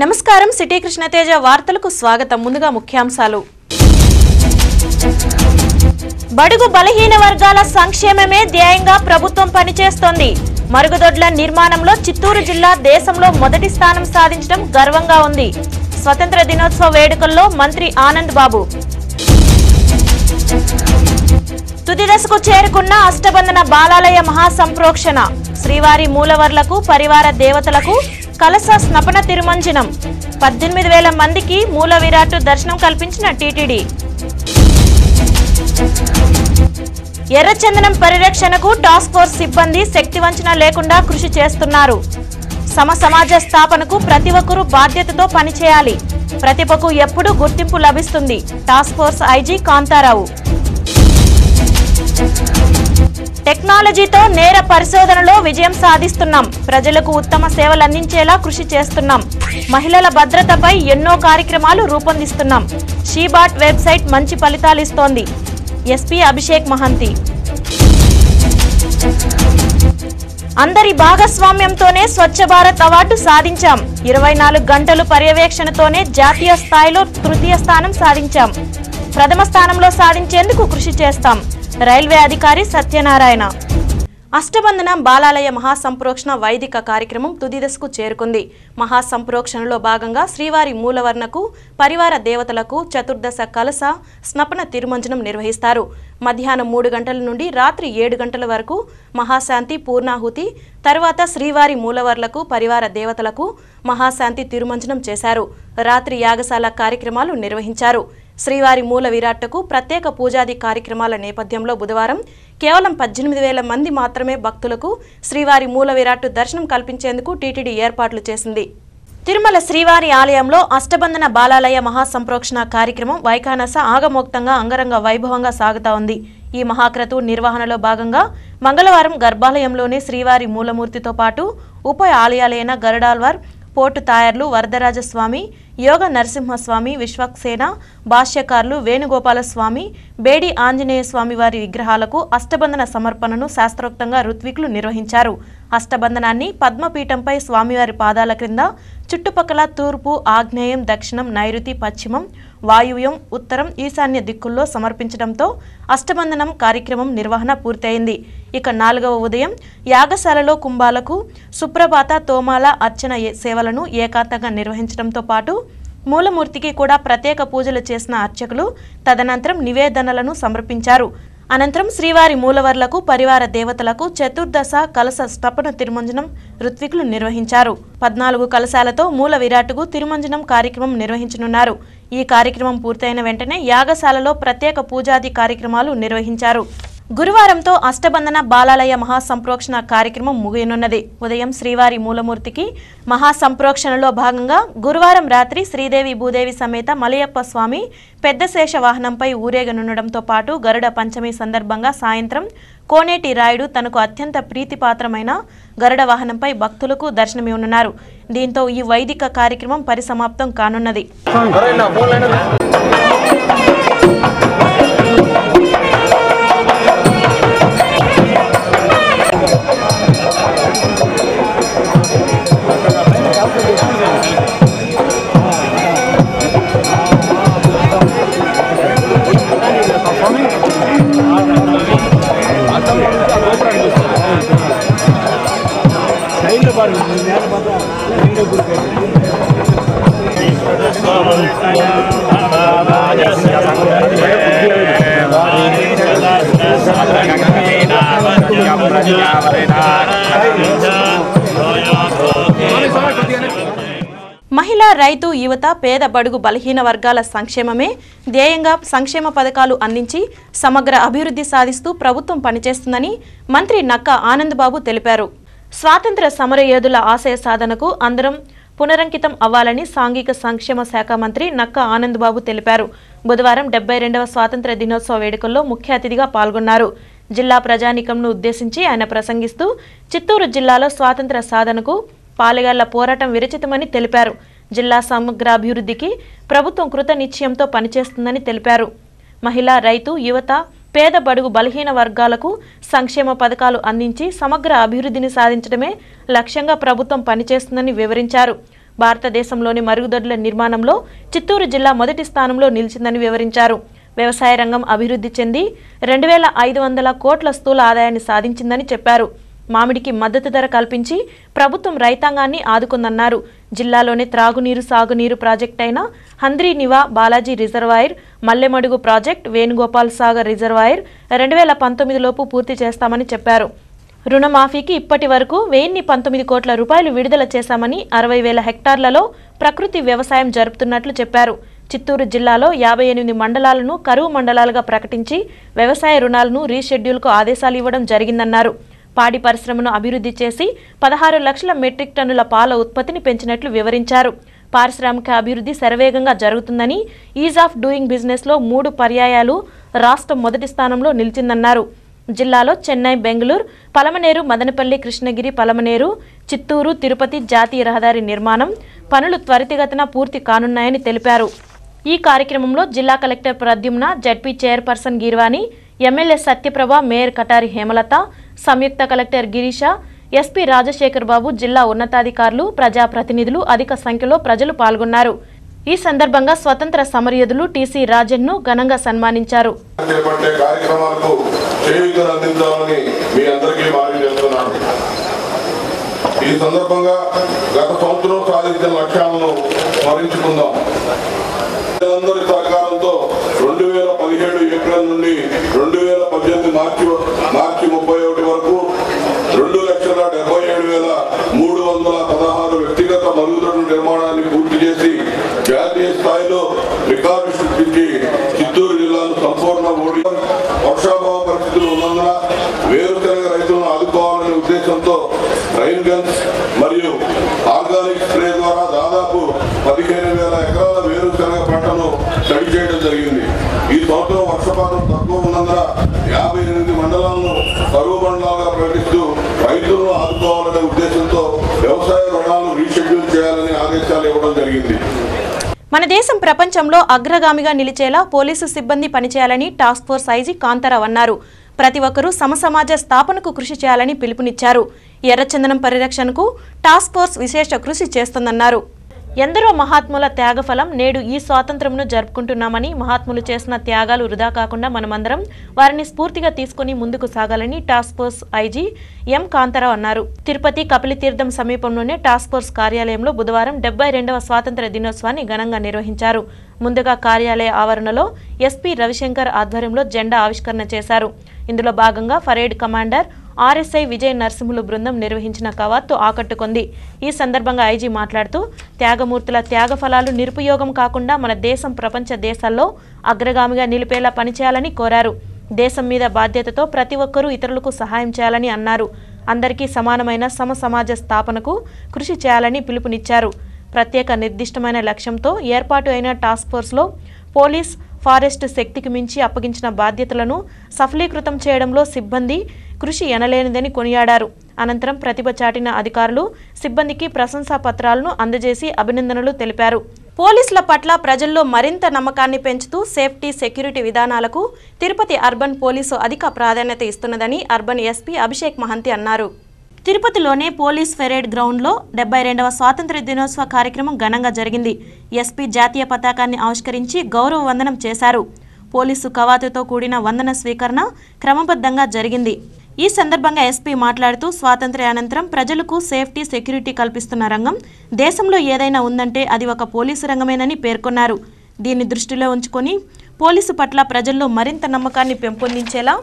నమస్కారం. సిటీ కృష్ణతేజ వార్తలకు స్వాగతం. ముందుగా ముఖ్యాంశాలు. బడుగు బలహీన వర్గాల సంక్షేమమే ధ్యేయంగా ప్రభుత్వం పనిచేస్తోంది. మరుగుదొడ్ల నిర్మాణంలో చిత్తూరు జిల్లా దేశంలో మొదటి స్థానం సాధించడం గర్వంగా ఉంది. స్వతంత్ర దినోత్సవ వేడుకల్లో మంత్రి ఆనంద్ బాబు. తుది దశకు చేరుకున్న అష్టబంధన బాలాలయ మహాసంప్రోక్షణ. శ్రీవారి మూలవర్లకు పరివార దేవతలకు కలస స్నపన తిరుమంజనం. పద్దెనిమిది వేల మందికి మూల విరాట్ దర్శనం కల్పించిన టీటీడీ. ఎర్రచందనం పరిరక్షణకు టాస్క్ ఫోర్స్ సిబ్బంది శక్తి వంచన లేకుండా కృషి చేస్తున్నారు. సమ సమాజ స్థాపనకు ప్రతి ఒక్కరూ బాధ్యతతో పనిచేయాలి. ప్రతిభకు ఎప్పుడూ గుర్తింపు లభిస్తుంది. Task force IG Kantharao. టెక్నాలజీతో నేర పరిశోధనలో విజయం సాధిస్తున్నాం. ప్రజలకు ఉత్తమ సేవలు అందించేలా కృషి చేస్తున్నాం. మహిళల భద్రతపై ఎన్నో కార్యక్రమాలు రూపొందిస్తున్నాం. షీబాట్ వెబ్సైట్ మంచి ఫలితాలు ఇస్తోంది. ఎస్పీ అభిషేక్ మహంతి. అందరి భాగస్వామ్యంతోనే స్వచ్ఛ భారత్ అవార్డు సాధించాం. ఇరవై నాలుగు గంటలు పర్యవేక్షణతోనే జాతీయ స్థాయిలో తృతీయ స్థానం సాధించాం. ప్రథమ స్థానంలో సాధించేందుకు కృషి చేస్తాం. రైల్వే అధికారి సత్యనారాయణ. అష్టబంధన బాలాలయ మహాసంప్రోక్షణ వైదిక కార్యక్రమం తుదిదశకు చేరుకుంది. మహాసంప్రోక్షణలో భాగంగా శ్రీవారి మూలవర్ణకు పరివార దేవతలకు చతుర్దశ కలస స్నపన తిరుమంజనం నిర్వహిస్తారు. మధ్యాహ్నం మూడు గంటల నుండి రాత్రి ఏడు గంటల వరకు మహాశాంతి పూర్ణాహుతి తర్వాత శ్రీవారి మూలవర్లకు పరివార దేవతలకు మహాశాంతి తిరుమంజనం చేశారు. రాత్రి యాగశాల కార్యక్రమాలు నిర్వహించారు. శ్రీవారి మూల విరాట్కు ప్రత్యేక పూజాది కార్యక్రమాల నేపథ్యంలో బుధవారం కేవలం పద్దెనిమిది వేల మంది మాత్రమే భక్తులకు శ్రీవారి మూల విరాట్టు దర్శనం కల్పించేందుకు టీటీడీ ఏర్పాట్లు చేసింది. తిరుమల శ్రీవారి ఆలయంలో అష్టబంధన బాలాలయ మహాసంప్రోక్షణ కార్యక్రమం వైకానస ఆగమోక్తంగా అంగరంగ వైభవంగా సాగుతా ఉంది. ఈ మహాక్రతు నిర్వహణలో భాగంగా మంగళవారం గర్భాలయంలోని శ్రీవారి మూలమూర్తితో పాటు ఉప ఆలయాలైన గరుడాల్వార్ పోర్టు తాయర్లు వరదరాజస్వామి యోగ నరసింహస్వామి విశ్వక్సేన భాష్యకారులు వేణుగోపాలస్వామి బేడి ఆంజనేయ స్వామి వారి విగ్రహాలకు అష్టబంధన సమర్పణను శాస్త్రోక్తంగా ఋత్వికులు నిర్వహించారు. అష్టబంధనాన్ని పద్మపీఠంపై స్వామివారి పాదాల క్రింద చుట్టుపక్కల తూర్పు ఆగ్నేయం దక్షిణం నైరుతి పశ్చిమం వాయువ్యం ఉత్తరం ఈశాన్య దిక్కుల్లో సమర్పించడంతో అష్టబంధనం కార్యక్రమం నిర్వహణ పూర్తయింది. ఇక నాలుగవ ఉదయం యాగశాలలో కుంభాలకు సుప్రభాత తోమాల అర్చన సేవలను ఏకాంతంగా నిర్వహించడంతో పాటు మూలమూర్తికి కూడా ప్రత్యేక పూజలు చేసిన అర్చకులు తదనంతరం నివేదనలను సమర్పించారు. అనంతరం శ్రీవారి మూలవర్లకు పరివార దేవతలకు చతుర్దశ కలస స్థపన తిరుమంజనం ఋత్వికులు నిర్వహించారు. పద్నాలుగు కలశాలతో మూల విరాటుకు తిరుమంజనం కార్యక్రమం నిర్వహించనున్నారు. ఈ కార్యక్రమం పూర్తయిన వెంటనే యాగశాలలో ప్రత్యేక పూజాది కార్యక్రమాలు నిర్వహించారు. గురువారంతో అష్టబంధన బాలాలయ మహాసంప్రోక్షణ కార్యక్రమం ముగియనున్నది. ఉదయం శ్రీవారి మూలమూర్తికి మహాసంప్రోక్షణలో భాగంగా గురువారం రాత్రి శ్రీదేవి భూదేవి సమేత మలయప్ప స్వామి పెద్ద శేష వాహనంపై ఊరేగనుండడంతో పాటు గరుడ పంచమి సందర్భంగా సాయంత్రం కోనేటి రాయుడు తనకు అత్యంత ప్రీతిపాత్రమైన గరుడ వాహనంపై భక్తులకు దర్శనమివ్వనున్నారు. దీంతో ఈ వైదిక కార్యక్రమం పరిసమాప్తం కానున్నది. మహిళా రైతు యువత పేద బడుగు బలహీన వర్గాల సంక్షేమమే ధ్యేయంగా సంక్షేమ పథకాలు అందించి సమగ్ర అభివృద్ధి సాధిస్తూ ప్రభుత్వం పనిచేస్తుందని మంత్రి నక్కా ఆనందబాబు తెలిపారు. స్వాతంత్ర సమరయోధుల ఆశయ సాధనకు అందరం పునరంకితం అవ్వాలని సాంఘిక సంక్షేమ శాఖ మంత్రి నక్క ఆనందబాబు తెలిపారు. బుధవారం డెబ్బై రెండవ స్వాతంత్ర దినోత్సవ వేడుకల్లో ముఖ్య అతిథిగా పాల్గొన్నారు. జిల్లా ప్రజానీకంను ఉద్దేశించి ఆయన ప్రసంగిస్తూ చిత్తూరు జిల్లాలో స్వాతంత్ర సాధనకు పాలెగాళ్ళ పోరాటం విరచితమని తెలిపారు. జిల్లా సమగ్రాభివృద్ధికి ప్రభుత్వం కృత నిశ్చయంతో పనిచేస్తుందని తెలిపారు. మహిళ రైతు యువత పేద బడుగు బలహీన వర్గాలకు సంక్షేమ పథకాలు అందించి సమగ్ర అభివృద్ధిని సాధించడమే లక్ష్యంగా ప్రభుత్వం పనిచేస్తుందని వివరించారు. భారతదేశంలోని మరుగుదొడ్ల నిర్మాణంలో చిత్తూరు జిల్లా మొదటి స్థానంలో నిలిచిందని వివరించారు. వ్యవసాయ రంగం అభివృద్ధి చెంది రెండు వేల ఐదు వందల కోట్ల స్థూల ఆదాయాన్ని సాధించిందని చెప్పారు. మామిడికి మద్దతు ధర కల్పించి ప్రభుత్వం రైతాంగాన్ని ఆదుకుందన్నారు. జిల్లాలోని త్రాగునీరు సాగునీరు ప్రాజెక్ట్ అయిన Handri Neeva Balaji reservoir Mallemadugu project Venugopal Sagar reservoir రెండు వేల పంతొమ్మిదిలోపు పూర్తి చేస్తామని చెప్పారు. రుణమాఫీకి ఇప్పటి వరకు వెయ్యిన్ని పంతొమ్మిది కోట్ల రూపాయలు విడుదల చేశామని అరవై వేల హెక్టార్లలో ప్రకృతి వ్యవసాయం జరుపుతున్నట్లు చెప్పారు. చిత్తూరు జిల్లాలో యాభై ఎనిమిది మండలాలను కరువు మండలాలుగా ప్రకటించి వ్యవసాయ రుణాలను రీషెడ్యూల్కు ఆదేశాలు ఇవ్వడం జరిగిందన్నారు. పాడి పరిశ్రమను అభివృద్ధి చేసి పదహారు లక్షల మెట్రిక్ టన్నుల పాల ఉత్పత్తిని పెంచినట్లు వివరించారు. పారిశ్రామిక అభివృద్ధి శరవేగంగా జరుగుతుందని ఈజ్ ఆఫ్ డూయింగ్ బిజినెస్లో మూడు పర్యాయాలు రాష్ట్రం మొదటి స్థానంలో నిలిచిందన్నారు. జిల్లాలో చెన్నై బెంగళూరు పలమనేరు మదనపల్లి కృష్ణగిరి పలమనేరు చిత్తూరు తిరుపతి జాతీయ రహదారి నిర్మాణం పనులు త్వరితగతిన పూర్తి కానున్నాయని తెలిపారు. ఈ కార్యక్రమంలో జిల్లా collector Pradyumna ZP chairperson Girvani MLA Satyaprabha mayor Katari Hemalatha సంయుక్త కలెక్టర్ గిరీష ఎస్పీ రాజశేఖర్ బాబు జిల్లా ఉన్నతాధికారులు ప్రజాప్రతినిధులు అధిక సంఖ్యలో ప్రజలు పాల్గొన్నారు. ఈ సందర్భంగా స్వతంత్ర సమరయోధులు టీసీ రాజన్ను ఘనంగా సన్మానించారు. ఈ సందర్భంగా గత సంవత్సరం సాధించిన లక్ష్యాలను స్మరించుకుందాం. అందరి సహకారంతో రెండు వేల పదిహేడు ఏప్రిల్ నుండి రెండు వేల పద్దెనిమిది మార్చి మార్చి ముప్పై ఒకటి వరకు రెండు లక్షల డెబ్బై ఏడు వేల మూడు వందల పదహారు వ్యక్తిగత మరుగుదొడ్ల నిర్మాణాన్ని పూర్తి చేసి జాతీయ స్థాయిలో రికార్డు సృష్టించి చిత్తూరు జిల్లాను సంపూర్ణ ఓడి వర్షాభావ పరిస్థితులు ఉన్నందున వేరుశనగ రైతులను ఆదుకోవాలనే ఉద్దేశంతో రైన్ గన్స్ మరియు ఆర్గానిక్ స్ప్రే ద్వారా దాదాపు పదిహేను వేల ఎకరాల వేరుశనగ పంటను స్టడీ చేయడం జరిగింది. ఈ సంవత్సరం వర్షపాతం తక్కువ ఉన్నందున యాభై ఎనిమిది మండలాలను కరువు మండలాలుగా ప్రకటిస్తూ రైతులను ఆదుకోవాలనే ఉద్దేశంతో వ్యవసాయ రుణాలను రీషెడ్యూల్ చేయాలని ఆదేశాలు ఇవ్వడం జరిగింది. మన దేశం ప్రపంచంలో అగ్రగామిగా నిలిచేలా పోలీసు సిబ్బంది పనిచేయాలని టాస్క్ ఫోర్స్ ఐజీ కాంతారావు అన్నారు. ప్రతి ఒక్కరూ సమసమాజ స్థాపనకు కృషి చేయాలని పిలుపునిచ్చారు. ఎర్రచందనం పరిరక్షణకు టాస్క్ ఫోర్స్ విశేష కృషి చేస్తుందన్నారు. ఎందరో మహాత్ముల త్యాగఫలం నేడు ఈ స్వాతంత్రంను జరుపుకుంటున్నామని మహాత్ములు చేసిన త్యాగాలు వృధా కాకుండా మనమందరం వారిని స్ఫూర్తిగా తీసుకుని ముందుకు సాగాలని task force IG M Kantharao అన్నారు. తిరుపతి కపిలితీర్థం సమీపంలోనే టాస్క్ ఫోర్స్ కార్యాలయంలో బుధవారం డెబ్బై రెండవ స్వాతంత్ర దినోత్సవాన్ని ఘనంగా నిర్వహించారు. ముందుగా కార్యాలయ ఆవరణలో ఎస్పీ రవిశంకర్ ఆధ్వర్యంలో జెండా ఆవిష్కరణ చేశారు. ఇందులో భాగంగా parade commander RSI Vijay Narasimhulu బృందం నిర్వహించిన కవాత్తు ఆకట్టుకుంది. ఈ సందర్భంగా ఐజీ మాట్లాడుతూ త్యాగమూర్తుల త్యాగ ఫలాలు నిరుపయోగం కాకుండా మన దేశం ప్రపంచ దేశాల్లో అగ్రగామిగా నిలిపేలా పనిచేయాలని కోరారు. దేశం మీద బాధ్యతతో ప్రతి ఒక్కరూ ఇతరులకు సహాయం చేయాలని అన్నారు. అందరికీ సమానమైన సమ సమాజ స్థాపనకు కృషి చేయాలని పిలుపునిచ్చారు. ప్రత్యేక నిర్దిష్టమైన లక్ష్యంతో ఏర్పాటు అయిన టాస్క్ ఫోర్స్లో పోలీస్ ఫారెస్ట్ శక్తికి మించి అప్పగించిన బాధ్యతలను సఫలీకృతం చేయడంలో సిబ్బంది కృషి ఎనలేనిదని కొనియాడారు. అనంతరం ప్రతిభ చాటిన అధికారులు సిబ్బందికి ప్రశంసా పత్రాలను అందజేసి అభినందనలు తెలిపారు. పోలీసుల పట్ల ప్రజల్లో మరింత నమ్మకాన్ని పెంచుతూ సేఫ్టీ సెక్యూరిటీ విధానాలకు తిరుపతి అర్బన్ పోలీసు అధిక ప్రాధాన్యత ఇస్తున్నదని అర్బన్ ఎస్పీ అభిషేక్ మహంతి అన్నారు. తిరుపతిలోనే పోలీస్ పెరేడ్ గ్రౌండ్లో డెబ్బై రెండవ స్వాతంత్ర దినోత్సవ కార్యక్రమం ఘనంగా జరిగింది. ఎస్పీ జాతీయ పతాకాన్ని ఆవిష్కరించి గౌరవ వందనం చేశారు. పోలీసు కవాతుతో కూడిన వందన స్వీకరణ క్రమబద్ధంగా జరిగింది. ఈ సందర్భంగా ఎస్పీ మాట్లాడుతూ స్వాతంత్ర్య అనంతరం ప్రజలకు సేఫ్టీ సెక్యూరిటీ కల్పిస్తున్న రంగం దేశంలో ఏదైనా ఉందంటే అది ఒక పోలీసు రంగమేనని పేర్కొన్నారు. దీన్ని దృష్టిలో ఉంచుకొని పోలీసు పట్ల ప్రజల్లో మరింత నమ్మకాన్ని పెంపొందించేలా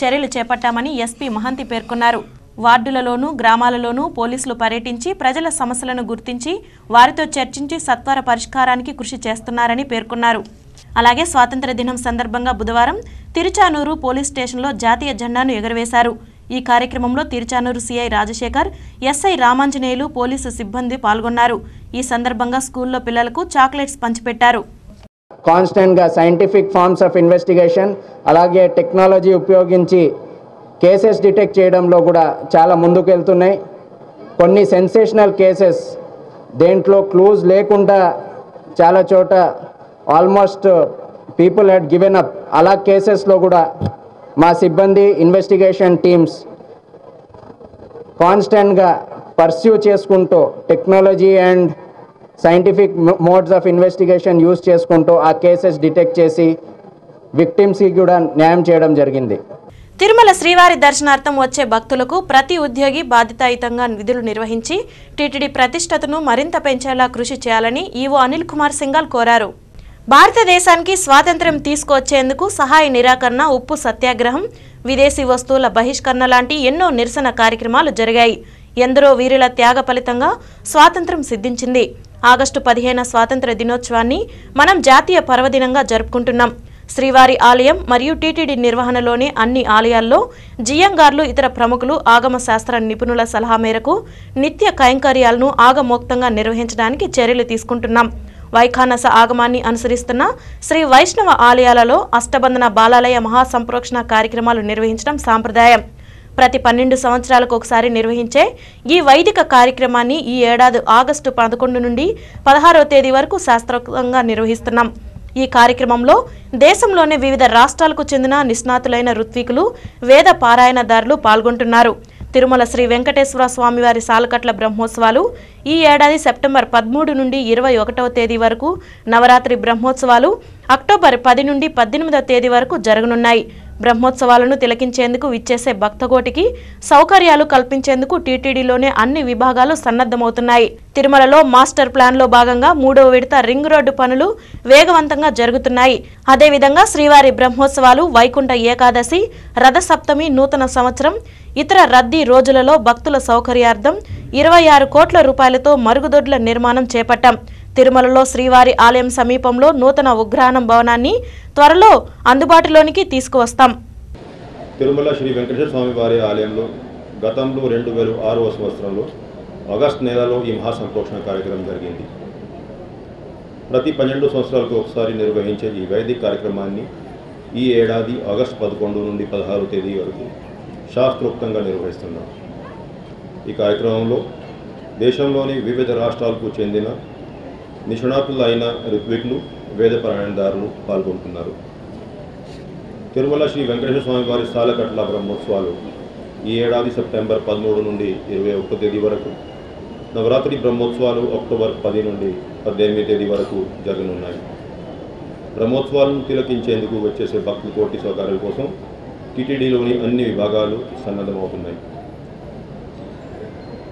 చర్యలు చేపట్టామని ఎస్పీ మహంతి పేర్కొన్నారు. వార్డులలోనూ గ్రామాలలోనూ పోలీసులు పర్యటించి ప్రజల సమస్యలను గుర్తించి వారితో చర్చించి సత్వర పరిష్కారానికి కృషి చేస్తున్నారని పేర్కొన్నారు. అలాగే స్వాతంత్ర దినం సందర్భంగా బుధవారం తిరుచానూరు పోలీస్ స్టేషన్లో జాతీయ జెండాను ఎగురవేశారు. ఈ కార్యక్రమంలో Tiruchanur CI Rajasekhar SI Ramanjaneyulu police సిబ్బంది పాల్గొన్నారు. ఈ సందర్భంగా స్కూల్లో పిల్లలకు చాక్లెట్స్ పంచిపెట్టారు. కాన్స్టెంట్గా సైంటిఫిక్ ఫార్మ్స్ ఆఫ్ ఇన్వెస్టిగేషన్ అలాగే టెక్నాలజీ ఉపయోగించి కేసెస్ డిటెక్ట్ చేయడంలో కూడా చాలా ముందుకు వెళ్తున్నాయి కొన్ని సెన్సేషనల్ కేసెస్ దేంట్లో క్లూజ్ లేకుండా చాలా చోట almost people had given up. అలా కేసెస్లో కూడా మా సిబ్బంది ఇన్వెస్టిగేషన్ టీమ్స్ కాన్స్టెంట్గా పర్స్యూ చేసుకుంటూ technology and scientific modes of investigation use చేసుకుంటూ ఆ కేసెస్ డిటెక్ట్ చేసి విక్టిమ్స్కి కూడా న్యాయం చేయడం జరిగింది. తిరుమల శ్రీవారి దర్శనార్థం వచ్చే భక్తులకు ప్రతి ఉద్యోగి బాధ్యతాయుతంగా విధులు నిర్వహించి టీటీడీ ప్రతిష్టతను మరింత పెంచేలా కృషి చేయాలని ఈవో అనిల్ కుమార్ సింగల్ కోరారు. భారతదేశానికి స్వాతంత్ర్యం తీసుకొచ్చేందుకు సహాయ నిరాకరణ ఉప్పు సత్యాగ్రహం విదేశీ వస్తువుల బహిష్కరణ లాంటి ఎన్నో నిరసన కార్యక్రమాలు జరిగాయి. ఎందరో వీరుల త్యాగ ఫలితంగా స్వాతంత్ర్యం సిద్ధించింది. ఆగస్టు పదిహేన స్వాతంత్ర దినోత్సవాన్ని మనం జాతీయ పర్వదినంగా జరుపుకుంటున్నాం. శ్రీవారి ఆలయం మరియు టీటీడీ నిర్వహణలోని అన్ని ఆలయాల్లో జియంగార్లు ఇతర ప్రముఖులు ఆగమ శాస్త్ర నిపుణుల సలహా మేరకు నిత్య కైంకర్యాలను ఆగమోక్తంగా నిర్వహించడానికి చర్యలు తీసుకుంటున్నాం. వైఖానస ఆగమాన్ని అనుసరిస్తున్న శ్రీ వైష్ణవ ఆలయాలలో అష్టబంధన బాలాలయ మహాసంప్రోక్షణ కార్యక్రమాలు నిర్వహించడం సాంప్రదాయం. ప్రతి పన్నెండు సంవత్సరాలకు ఒకసారి నిర్వహించే ఈ వైదిక కార్యక్రమాన్ని ఈ ఏడాది ఆగస్టు పదకొండు నుండి పదహారవ తేదీ వరకు శాస్త్రోక్తంగా నిర్వహిస్తున్నాం. ఈ కార్యక్రమంలో దేశంలోని వివిధ రాష్ట్రాలకు చెందిన నిష్ణాతులైన ఋత్వికులు వేద పారాయణదారులు పాల్గొంటున్నారు. తిరుమల శ్రీ వెంకటేశ్వర స్వామివారి సాలకట్ల బ్రహ్మోత్సవాలు ఈ ఏడాది సెప్టెంబర్ పదమూడు నుండి ఇరవై ఒకటవ తేదీ వరకు నవరాత్రి బ్రహ్మోత్సవాలు అక్టోబర్ పది నుండి పద్దెనిమిదవ తేదీ వరకు జరగనున్నాయి. బ్రహ్మోత్సవాలను తిలకించేందుకు విచ్చేసే భక్తగోటికి సౌకర్యాలు కల్పించేందుకు టీటీడీలోనే అన్ని విభాగాలు సన్నద్ధమవుతున్నాయి. తిరుమలలో మాస్టర్ ప్లాన్లో భాగంగా మూడవ విడత రింగ్ రోడ్డు పనులు వేగవంతంగా జరుగుతున్నాయి. అదేవిధంగా శ్రీవారి బ్రహ్మోత్సవాలు వైకుంఠ ఏకాదశి రథసప్తమి నూతన సంవత్సరం ఇతర రద్దీ రోజులలో భక్తుల సౌకర్యార్థం ఇరవై ఆరు కోట్ల రూపాయలతో మరుగుదొడ్ల నిర్మాణం చేపట్టాం. తిరుమలలో శ్రీవారి ఆలయం సమీపంలో నూతన ఉగ్రహణం భవనాన్ని త్వరలో అందుబాటులోనికి తీసుకువస్తాం. తిరుమల శ్రీ వెంకటేశ్వర స్వామి వారి ఆలయంలో గతంలో రెండు వేల ఆరవ సంవత్సరంలో ఆగస్టు నెలలో ఈ మహాసంప్రోక్షణ కార్యక్రమం జరిగింది. ప్రతి పన్నెండు సంవత్సరాలకు ఒకసారి నిర్వహించే ఈ వైదిక కార్యక్రమాన్ని ఈ ఏడాది ఆగస్టు పదకొండు నుండి పదహారు తేదీ వరకు శాస్త్రోక్తంగా నిర్వహిస్తున్నాం. ఈ కార్యక్రమంలో దేశంలోని వివిధ రాష్ట్రాలకు చెందిన నిష్ణాతులైన ఋత్వికులు వేద పారాయణదారులు పాల్గొంటున్నారు. తిరుమల శ్రీ వెంకటేశ్వర స్వామి వారి సాలకట్ల బ్రహ్మోత్సవాలు ఈ ఏడాది సెప్టెంబర్ పదమూడు నుండి ఇరవై ఒకటో తేదీ వరకు నవరాత్రి బ్రహ్మోత్సవాలు అక్టోబర్ పది నుండి పద్దెనిమిది తేదీ వరకు జరగనున్నాయి. బ్రహ్మోత్సవాలను తిలకించేందుకు వచ్చేసే భక్తుల కోటి సౌకర్యాల కోసం టీటీడీలోని అన్ని విభాగాలు సన్నద్ధమవుతున్నాయి.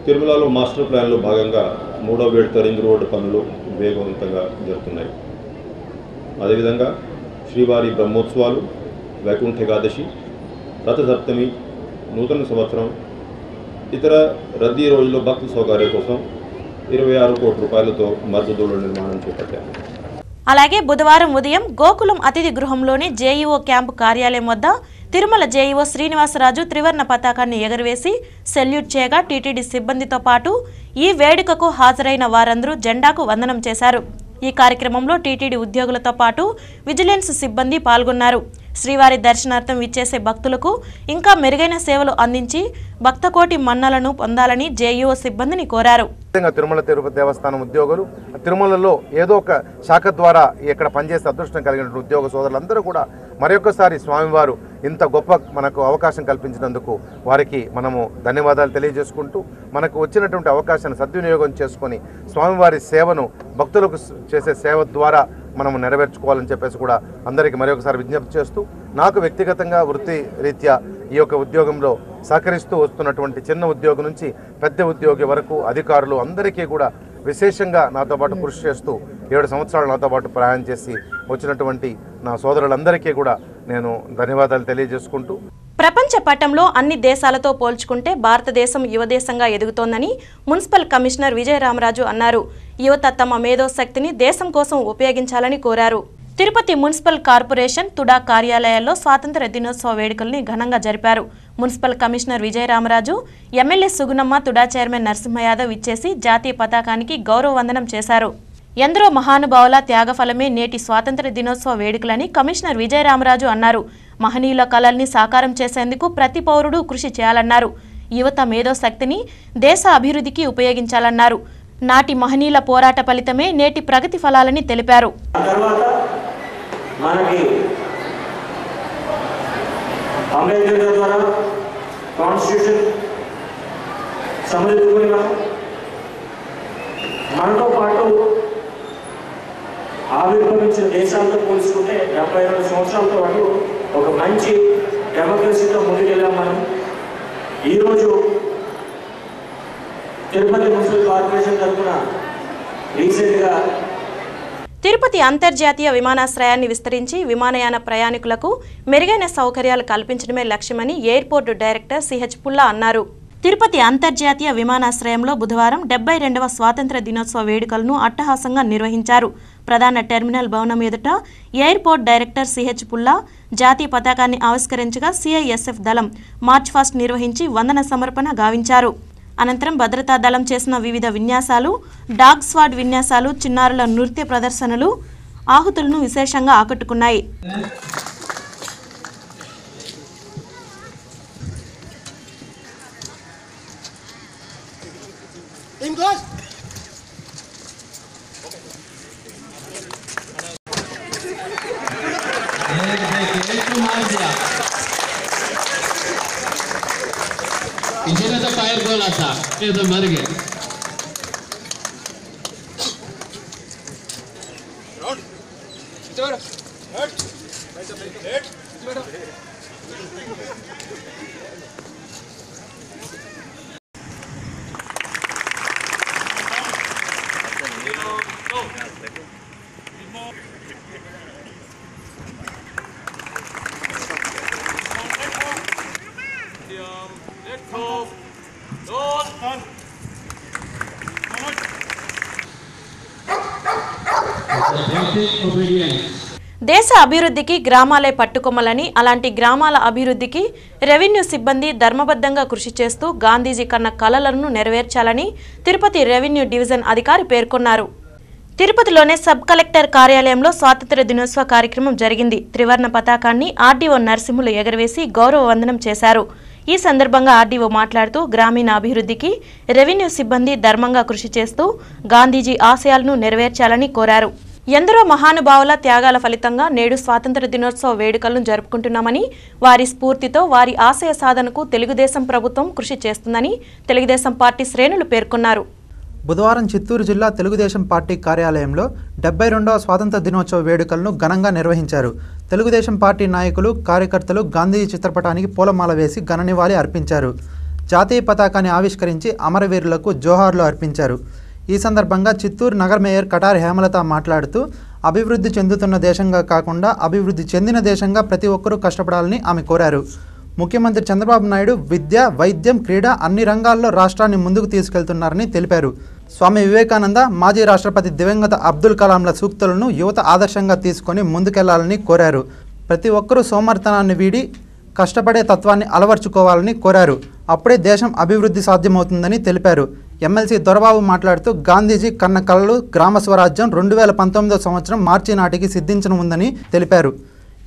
తిరుమలలో మాస్టర్ ప్లాన్లో భాగంగా మూడో విడత రింగ్ రోడ్డు పనులు వేగవంతంగా జరుగుతున్నాయి. అదేవిధంగా శ్రీవారి బ్రహ్మోత్సవాలు వైకుంఠ ఏకాదశి రథసప్తమి నూతన సంవత్సరం ఇతర రద్దీ రోజుల్లో భక్తు సౌకర్యం కోసం ఇరవై ఆరు కోట్ల రూపాయలతో మద్దతుల నిర్మాణం చేపట్టారు. అలాగే బుధవారం ఉదయం గోకులం అతిథి గృహంలోని జేఈఓ క్యాంపు కార్యాలయం వద్ద తిరుమల జేఈఓ శ్రీనివాసరాజు త్రివర్ణ పతాకాన్ని ఎగరవేసి సెల్యూట్ చేయగా టీటీడీ సిబ్బందితో పాటు ఈ వేడుకకు హాజరైన వారందరూ జెండాకు వందనం చేశారు. ఈ కార్యక్రమంలో టీటీడీ ఉద్యోగులతో పాటు విజిలెన్స్ సిబ్బంది పాల్గొన్నారు. శ్రీవారి దర్శనార్థం విచ్చేసే భక్తులకు ఇంకా మెరుగైన సేవలు అందించి భక్తకోటి మన్నలను పొందాలని జేఈఓ సిబ్బందిని కోరారు. తిరుమల తిరుపతి దేవస్థానం ఉద్యోగులు తిరుమలలో ఏదో ఒక శాఖ ద్వారా ఇక్కడ పనిచేసే అదృష్టం కలిగిన ఉద్యోగ సోదరులందరూ కూడా మరొకసారి స్వామివారు ఇంత గొప్ప మనకు అవకాశం కల్పించినందుకు వారికి మనము ధన్యవాదాలు తెలియజేసుకుంటూ మనకు వచ్చినటువంటి అవకాశాన్ని సద్వినియోగం చేసుకొని స్వామివారి సేవను భక్తులకు చేసే సేవ ద్వారా మనము నెరవేర్చుకోవాలని చెప్పేసి కూడా అందరికీ మరొకసారి విజ్ఞప్తి చేస్తూ నాకు వ్యక్తిగతంగా వృత్తి రీత్యా ఈ యొక్క ఉద్యోగంలో సహకరిస్తూ వస్తున్నటువంటి చిన్న ఉద్యోగి నుంచి పెద్ద ఉద్యోగి వరకు అధికారులు అందరికీ కూడా విశేషంగా నాతో పాటు కృషి చేస్తూ ఏడు సంవత్సరాలు నాతో పాటు ప్రయాణం చేసి వచ్చినటువంటి నా సోదరులందరికీ కూడా నేను ధన్యవాదాలు తెలియజేసుకుంటూ ప్రపంచ పటంలో అన్ని దేశాలతో పోల్చుకుంటే భారతదేశం యువదేశంగా ఎదుగుతోందని మున్సిపల్ కమిషనర్ విజయరామరాజు అన్నారు. యువత తమ మేధోశక్తిని దేశం కోసం ఉపయోగించాలని కోరారు. తిరుపతి మున్సిపల్ కార్పొరేషన్ తుడా కార్యాలయాల్లో స్వాతంత్ర దినోత్సవ వేడుకల్ని ఘనంగా జరిపారు. Municipal commissioner Vijayaramaraju MLA Sugunamma TUDA chairman Narasimhayadav ఇచ్చేసి జాతీయ పతాకానికి గౌరవ వందనం చేశారు. ఎందరో మహానుభావుల త్యాగఫలమే నేటి స్వాతంత్ర దినోత్సవ వేడుకలని కమిషనర్ విజయరామరాజు అన్నారు. మహనీయుల కలల్ని సాకారం చేసేందుకు ప్రతి పౌరుడు కృషి చేయాలన్నారు. యువత మేధోశక్తిని దేశ అభివృద్ధికి ఉపయోగించాలన్నారు. నాటి మహనీయుల పోరాట ఫలితమే నేటి ప్రగతి ఫలాలని తెలిపారు. మనకి అంబేద్కర్ గారి ద్వారా కాన్స్టిట్యూషన్ సమృద్ధి మనతో పాటు ఆవిర్భవించిన దేశాలతో పోల్చుకుంటే డెబ్బై రెండు సంవత్సరాలతో పాటు ఒక మంచి డెమోక్రసీతో ముందుకెళ్ళాం మనం ఈరోజు తిరుపతి మున్సిపల్ కార్పొరేషన్ తరఫున రీసెంట్గా తిరుపతి అంతర్జాతీయ విమానాశ్రయాన్ని విస్తరించి విమానయాన ప్రయాణికులకు మెరుగైన సౌకర్యాలు కల్పించడమే లక్ష్యమని ఎయిర్పోర్టు డైరెక్టర్ సిహెచ్ పుల్లా అన్నారు. తిరుపతి అంతర్జాతీయ విమానాశ్రయంలో బుధవారం డెబ్బై రెండవ స్వాతంత్ర దినోత్సవ వేడుకలను అట్టహాసంగా నిర్వహించారు. ప్రధాన టెర్మినల్ భవనం ఎదుట ఎయిర్పోర్ట్ డైరెక్టర్ సిహెచ్ పుల్లా జాతీయ పతాకాన్ని ఆవిష్కరించగా సిఐఎస్ఎఫ్ దళం మార్చ్ ఫాస్ట్ నిర్వహించి వందన సమర్పణ గావించారు. అనంతరం భద్రతా దళం చేసిన వివిధ విన్యాసాలు డాగ్ స్వాడ్ విన్యాసాలు చిన్నారుల నృత్య ప్రదర్శనలు ఆహుతులను విశేషంగా ఆకట్టుకున్నాయి. English? ये तो అభివృద్ధికి గ్రామాలే పట్టుకొమ్మలని అలాంటి గ్రామాల అభివృద్ధికి రెవెన్యూ సిబ్బంది ధర్మబద్ధంగా కృషి చేస్తూ గాంధీజీ కన్న కలలను నెరవేర్చాలని తిరుపతి రెవెన్యూ డివిజన్ అధికారి పేర్కొన్నారు. తిరుపతిలోనే సబ్ కలెక్టర్ కార్యాలయంలో స్వాతంత్ర దినోత్సవ కార్యక్రమం జరిగింది. త్రివర్ణ పతాకాన్ని ఆర్డీఓ నరసింహులు ఎగరవేసి గౌరవ వందనం చేశారు. ఈ సందర్భంగా ఆర్డీఓ మాట్లాడుతూ గ్రామీణ అభివృద్ధికి రెవెన్యూ సిబ్బంది ధర్మంగా కృషి చేస్తూ గాంధీజీ ఆశయాలను నెరవేర్చాలని కోరారు. ఎందరో మహానుభావుల త్యాగాల ఫలితంగా నేడు స్వాతంత్ర దినోత్సవ వేడుకలను జరుపుకుంటున్నామని వారి స్ఫూర్తితో వారి ఆశయ సాధనకు తెలుగుదేశం ప్రభుత్వం కృషి చేస్తుందని తెలుగుదేశం పార్టీ శ్రేణులు పేర్కొన్నారు. బుధవారం చిత్తూరు జిల్లా తెలుగుదేశం పార్టీ కార్యాలయంలో డెబ్బై రెండవ స్వాతంత్ర దినోత్సవ వేడుకలను ఘనంగా నిర్వహించారు. తెలుగుదేశం పార్టీ నాయకులు కార్యకర్తలు గాంధీ చిత్రపటానికి పూలమాల వేసి ఘన నివాళి అర్పించారు. జాతీయ పతాకాన్ని ఆవిష్కరించి అమరవీరులకు జోహార్లు అర్పించారు. ఈ సందర్భంగా చిత్తూరు నగర మేయర్ కటారి హేమలత మాట్లాడుతూ అభివృద్ధి చెందుతున్న దేశంగా కాకుండా అభివృద్ధి చెందిన దేశంగా ప్రతి ఒక్కరూ కష్టపడాలని ఆమె కోరారు. ముఖ్యమంత్రి చంద్రబాబు నాయుడు విద్య వైద్యం క్రీడ అన్ని రంగాల్లో రాష్ట్రాన్ని ముందుకు తీసుకెళ్తున్నారని తెలిపారు. స్వామి వివేకానంద మాజీ రాష్ట్రపతి దివంగత అబ్దుల్ కలాంల సూక్తులను యువత ఆదర్శంగా తీసుకొని ముందుకెళ్ళాలని కోరారు. ప్రతి ఒక్కరూ సోమర్థనాన్ని వీడి కష్టపడే తత్వాన్ని అలవర్చుకోవాలని కోరారు. అప్పుడే దేశం అభివృద్ధి సాధ్యమవుతుందని తెలిపారు. ఎమ్మెల్సీ దొరబాబు మాట్లాడుతూ గాంధీజీ కన్న కళలు గ్రామ స్వరాజ్యం రెండు వేల పంతొమ్మిదో సంవత్సరం మార్చి నాటికి సిద్ధించనుందని తెలిపారు.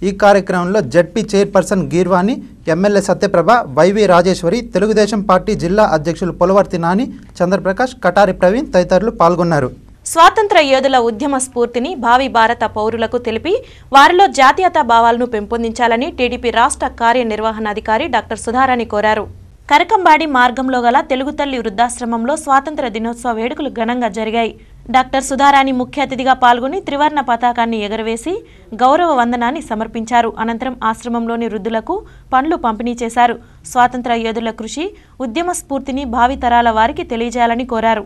ఈ కార్యక్రమంలో ZP chairperson Girvani MLA Satyaprabha YV Rajeswari Telugu Desam party జిల్లా అధ్యక్షులు పొలవర్తి నాని చంద్రప్రకాష్ కటారి ప్రవీణ్ తదితరులు పాల్గొన్నారు. స్వాతంత్ర యోధుల ఉద్యమ స్ఫూర్తిని భావి భారత పౌరులకు తెలిపి వారిలో జాతీయతా భావాలను పెంపొందించాలని టీడీపీ రాష్ట్ర కార్యనిర్వహణాధికారి డాక్టర్ సుధారాణి కోరారు. కరకంబాడి మార్గంలో గల తెలుగు తల్లి వృద్ధాశ్రమంలో స్వాతంత్ర దినోత్సవ వేడుకలు ఘనంగా జరిగాయి. డాక్టర్ సుధారాణి ముఖ్య అతిథిగా పాల్గొని త్రివర్ణ పతాకాన్ని ఎగరవేసి గౌరవ వందనాన్ని సమర్పించారు. అనంతరం ఆశ్రమంలోని వృద్ధులకు పండ్లు పంపిణీ చేశారు. స్వాతంత్ర యోధుల కృషి ఉద్యమ స్ఫూర్తిని భావితరాల వారికి తెలియజేయాలని కోరారు.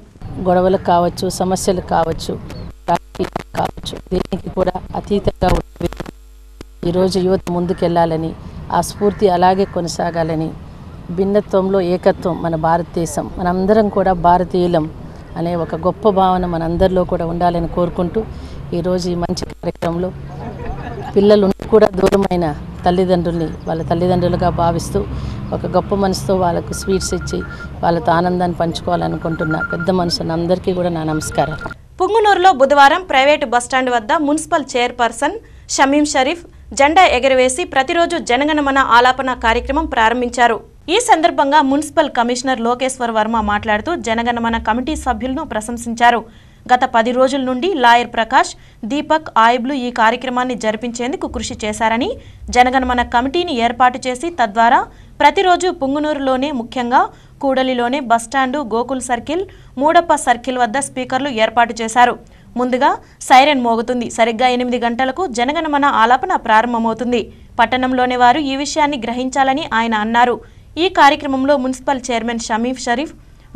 గొడవలు కావచ్చు సమస్యలు కావచ్చు కావచ్చు దీనికి కూడా అతీతంగా ఈరోజు యువత ముందుకెళ్ళాలని ఆ స్ఫూర్తి అలాగే కొనసాగాలని భిన్నత్వంలో ఏకత్వం మన భారతదేశం మనందరం కూడా భారతీయులం అనే ఒక గొప్ప భావన మనందరిలో కూడా ఉండాలని కోరుకుంటూ ఈరోజు ఈ మంచి కార్యక్రమంలో పిల్లలు కూడా దూరమైన తల్లిదండ్రుల్ని వాళ్ళ తల్లిదండ్రులుగా భావిస్తూ ఒక గొప్ప మనసుతో వాళ్ళకు స్వీట్స్ ఇచ్చి వాళ్ళతో ఆనందాన్ని పంచుకోవాలనుకుంటున్న పెద్ద మనసుని అందరికీ కూడా నా నమస్కారం పుంగునూరులో బుధవారం ప్రైవేటు బస్టాండ్ వద్ద మున్సిపల్ చైర్పర్సన్ షమీం షరీఫ్ జెండా ఎగరవేసి ప్రతిరోజు జనగణమన ఆలాపన కార్యక్రమం ప్రారంభించారు. ఈ సందర్భంగా మున్సిపల్ కమిషనర్ లోకేశ్వర్ వర్మ మాట్లాడుతూ జనగణమన కమిటీ సభ్యులను ప్రశంసించారు. గత పది రోజుల నుండి లాయర్ ప్రకాష్ దీపక్ ఆయిబ్లు ఈ కార్యక్రమాన్ని జరిపించేందుకు కృషి చేశారని జనగణమన కమిటీని ఏర్పాటు చేసి తద్వారా ప్రతిరోజు పుంగునూరులోనే ముఖ్యంగా కూడలిలోనే bus stand Gokul circle Moodappa circle వద్ద స్పీకర్లు ఏర్పాటు చేశారు. ముందుగా సైరన్ మోగుతుంది. సరిగ్గా ఎనిమిది గంటలకు జనగణమన ఆలాపన ప్రారంభమవుతుంది. పట్టణంలోని వారు ఈ విషయాన్ని గ్రహించాలని ఆయన అన్నారు. ఈ కార్యక్రమంలో municipal chairman Shamim Sharif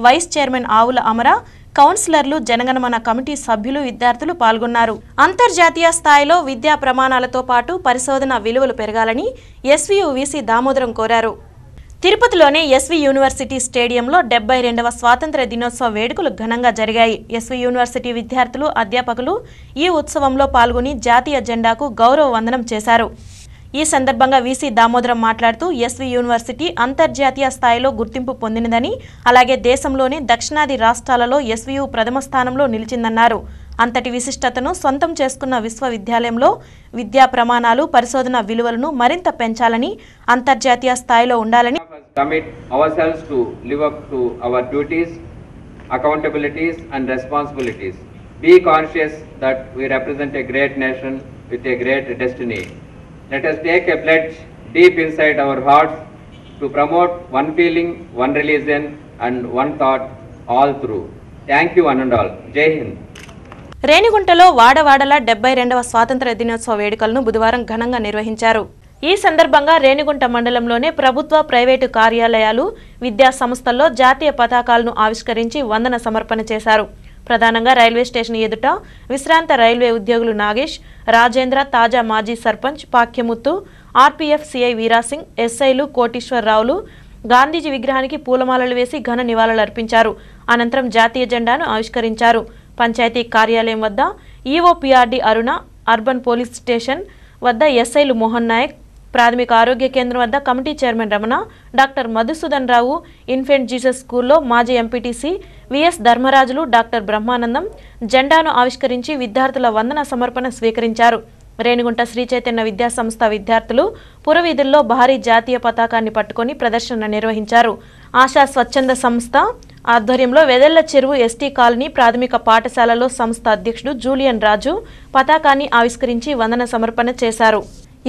vice chairman Avula Amara కౌన్సిలర్లు జనగణమన కమిటీ సభ్యులు విద్యార్థులు పాల్గొన్నారు. అంతర్జాతీయ స్థాయిలో విద్యా ప్రమాణాలతో పాటు పరిశోధన విలువలు పెరగాలని ఎస్వీయూవీసీ దామోదరం కోరారు. తిరుపతిలోని ఎస్వి యూనివర్సిటీ స్టేడియంలో డెబ్బై రెండవ స్వాతంత్ర దినోత్సవ వేడుకలు ఘనంగా జరిగాయి. ఎస్వి యూనివర్సిటీ విద్యార్థులు అధ్యాపకులు ఈ ఉత్సవంలో పాల్గొని జాతీయ జెండాకు గౌరవ వందనం చేశారు. ఈ సందర్భంగా వీసీ దామోదరం మాట్లాడుతూ ఎస్వి యూనివర్సిటీ అంతర్జాతీయ స్థాయిలో గుర్తింపు పొందినదని అలాగే దేశంలోని దక్షిణాది రాష్ట్రాలలో ఎస్వియు ప్రథమ స్థానంలో నిలిచిందన్నారు అంతటి విశిష్టతను సొంతం చేసుకున్న విశ్వవిద్యాలయంలో విద్యా ప్రమాణాలు పరిశోధన విలువలను మరింత పెంచాలని అంతర్జాతీయ స్థాయిలో ఉండాలని accountabilities, and responsibilities. Be conscious that we represent a great nation with a great destiny. Let us take a pledge deep inside our hearts to promote one feeling, one religion, and one thought all through. Thank you, one and all. Jai Hind. రేణిగుంటలో వాడవాడల డెబ్బై రెండవ స్వాతంత్ర దినోత్సవ వేడుకలను బుధవారం ఘనంగా నిర్వహించారు ఈ సందర్భంగా రేణిగుంట మండలంలోని ప్రభుత్వ ప్రైవేటు కార్యాలయాలు విద్యా సంస్థల్లో జాతీయ పతాకాలను ఆవిష్కరించి వందన సమర్పణ చేశారు ప్రధానంగా రైల్వే స్టేషన్ ఎదుట విశ్రాంత రైల్వే ఉద్యోగులు నాగేష్ రాజేంద్ర తాజా మాజీ సర్పంచ్ పాక్యముత్తు ఆర్పీఎఫ్ సిఐ వీరాసింగ్ ఎస్ఐలు కోటీశ్వరరావులు గాంధీజీ విగ్రహానికి పూలమాలలు వేసి ఘన నివాళులర్పించారు అనంతరం జాతీయ జెండాను ఆవిష్కరించారు. పంచాయతీ కార్యాలయం వద్ద EOPRD Aruna urban police station వద్ద ఎస్ఐలు మోహన్ నాయక్ ప్రాథమిక ఆరోగ్య కేంద్రం వద్ద committee chairman Ramana doctor Madhusudan Rao infant Jesus స్కూల్లో మాజీ ఎంపీటీసీ విఎస్ ధర్మరాజులు డాక్టర్ బ్రహ్మానందం జెండాను ఆవిష్కరించి విద్యార్థుల వందన సమర్పణ స్వీకరించారు. రేణిగుంట శ్రీ చైతన్య విద్యాసంస్థ విద్యార్థులు పురవీధుల్లో భారీ జాతీయ పతాకాన్ని పట్టుకొని ప్రదర్శన నిర్వహించారు. ఆశా స్వచ్ఛంద సంస్థ ఆధ్వర్యంలో వెదెళ్ళ చెరువు ఎస్టీ కాలనీ ప్రాథమిక పాఠశాలలో సంస్థ అధ్యక్షుడు జూలియన్ రాజు పతాకాన్ని ఆవిష్కరించి వందన సమర్పణ చేశారు.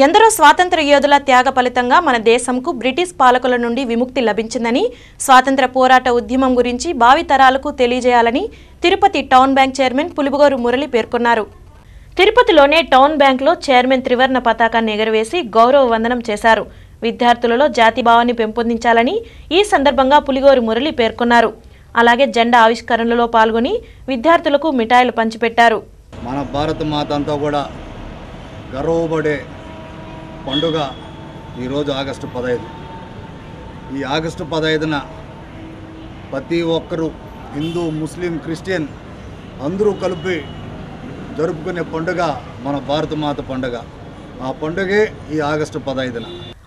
ఎందరో స్వాతంత్ర యోధుల త్యాగ ఫలితంగా మన దేశంకు బ్రిటిష్ పాలకుల నుండి విముక్తి లభించిందని స్వాతంత్ర పోరాట ఉద్యమం గురించి భావితరాలకు తెలియజేయాలని Tirupati town bank chairman Pulibagoru Murali పేర్కొన్నారు. తిరుపతిలోనే టౌన్ బ్యాంక్లో చైర్మన్ త్రివర్ణ పతాకాన్ని ఎగరవేసి గౌరవ వందనం చేశారు. విద్యార్థులలో జాతిభావాన్ని పెంపొందించాలని ఈ సందర్భంగా పులిగోరు మురళి పేర్కొన్నారు. అలాగే జెండా ఆవిష్కరణలో పాల్గొని విద్యార్థులకు మిఠాయిలు పంచిపెట్టారు. మన భారత మాత అంతా కూడా గర్వపడే పండుగ ఈరోజు ఆగస్టు పదహైదు. ఈ ఆగస్టు పదహైదున ప్రతి ఒక్కరూ హిందూ ముస్లిం క్రిస్టియన్ అందరూ కలిపి జరుపుకునే పండుగ మన భారత మాత పండుగ. ఆ పండుగే ఈ ఆగస్టు పదహైదున.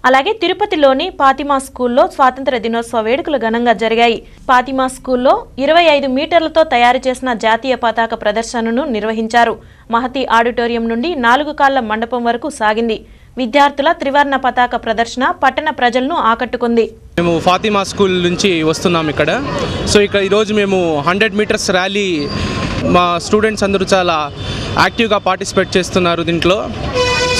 అలాగే తిరుపతిలోని పాతిమా స్కూల్లో స్వాతంత్ర దినోత్సవ వేడుకలు ఘనంగా జరిగాయి. పాతిమా స్కూల్లో ఇరవై ఐదు మీటర్లతో తయారు చేసిన జాతీయ పతాక ప్రదర్శనను నిర్వహించారు. మహతి ఆడిటోరియం నుండి నాలుగు కాళ్ళ మండపం వరకు సాగింది. విద్యార్థుల త్రివర్ణ పతాక ప్రదర్శన పట్టణ ప్రజలను ఆకట్టుకుంది. మేము ఫాతిమా స్కూల్ నుంచి వస్తున్నాం ఇక్కడ. సో ఇక్కడ ఈరోజు మేము హండ్రెడ్ మీటర్స్ ర్యాలీ మా స్టూడెంట్స్ అందరూ చాలా యాక్టివ్గా పార్టిసిపేట్ చేస్తున్నారు దీంట్లో.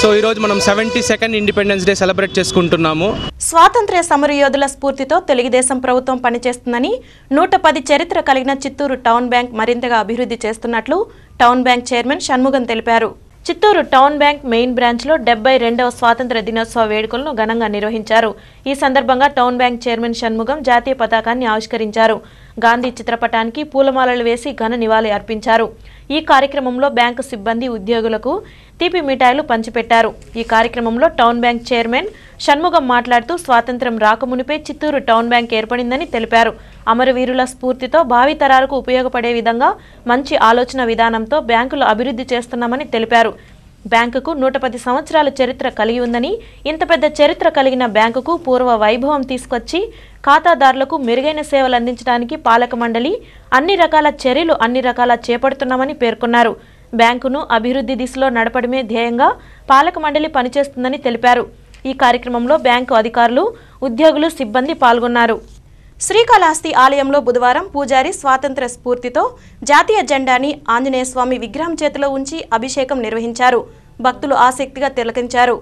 సో ఈరోజు మనం seventy second independence day celebrate చేసుకుంటున్నాము. స్వాతంత్ర్య సమరయోధుల స్ఫూర్తితో తెలుగుదేశం ప్రభుత్వం పనిచేస్తుందని నూట పది చరిత్ర కలిగిన చిత్తూరు టౌన్ బ్యాంక్ మరింతగా అభివృద్ధి చేస్తున్నట్లు టౌన్ బ్యాంక్ చైర్మన్ షణ్ముగం తెలిపారు. చిత్తూరు టౌన్ బ్యాంక్ మెయిన్ బ్రాంచ్లో డెబ్బై రెండవ స్వాతంత్ర దినోత్సవ వేడుకలను ఘనంగా నిర్వహించారు. ఈ సందర్భంగా టౌన్ బ్యాంక్ చైర్మన్ షణ్ముగం జాతీయ పతాకాన్ని ఆవిష్కరించారు. గాంధీ చిత్రపటానికి పూలమాలలు వేసి ఘన నివాళి అర్పించారు. ఈ కార్యక్రమంలో బ్యాంకు సిబ్బంది ఉద్యోగులకు తీపి మిఠాయిలు పంచిపెట్టారు. ఈ కార్యక్రమంలో టౌన్ బ్యాంక్ చైర్మన్ షణ్ముగం మాట్లాడుతూ స్వాతంత్ర్యం రాకమునిపై చిత్తూరు టౌన్ బ్యాంక్ ఏర్పడిందని తెలిపారు. అమరవీరుల స్ఫూర్తితో భావితరాలకు ఉపయోగపడే విధంగా మంచి ఆలోచన విధానంతో బ్యాంకులు అభివృద్ధి చేస్తున్నామని తెలిపారు. బ్యాంకుకు నూట పది సంవత్సరాల చరిత్ర కలిగి ఉందని ఇంత పెద్ద చరిత్ర కలిగిన బ్యాంకుకు పూర్వ వైభవం తీసుకొచ్చి ఖాతాదారులకు మెరుగైన సేవలు అందించడానికి పాలక మండలి అన్ని రకాల చర్యలు అన్ని రకాల చేపడుతున్నామని పేర్కొన్నారు. బ్యాంకును అభివృద్ధి దిశలో నడపడమే ధ్యేయంగా పాలక మండలి పనిచేస్తుందని తెలిపారు. ఈ కార్యక్రమంలో బ్యాంకు అధికారులు ఉద్యోగులు సిబ్బంది పాల్గొన్నారు. శ్రీకాళహస్తి ఆలయంలో బుధవారం పూజారి స్వాతంత్ర స్ఫూర్తితో జాతీయ జెండాని ఆంజనేయస్వామి విగ్రహం చేతిలో ఉంచి అభిషేకం నిర్వహించారు. భక్తులు ఆసక్తిగా తిలకించారు.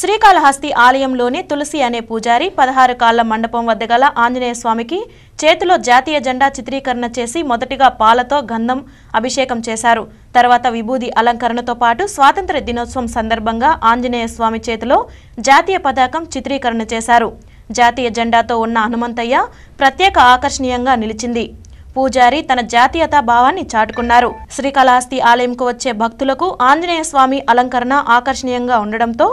శ్రీకాళహస్తి ఆలయంలోని తులసి అనే పూజారి పదహారు కాళ్ళ మండపం వద్ద గల ఆంజనేయస్వామికి చేతిలో జాతీయ జెండా చిత్రీకరణ చేసి మొదటిగా పాలతో గంధం అభిషేకం చేశారు. తర్వాత విభూది అలంకరణతో పాటు స్వాతంత్ర దినోత్సవం సందర్భంగా ఆంజనేయస్వామి చేతిలో జాతీయ పతాకం చిత్రీకరణ చేశారు. జాతీయ జెండాతో ఉన్న హనుమంతయ్య ప్రత్యేక ఆకర్షణీయంగా నిలిచింది. పూజారి తన జాతీయతా భావాన్ని చాటుకున్నారు. శ్రీకాళహస్తి ఆలయంకు వచ్చే భక్తులకు ఆంజనేయ స్వామి అలంకరణ ఆకర్షణీయంగా ఉండడంతో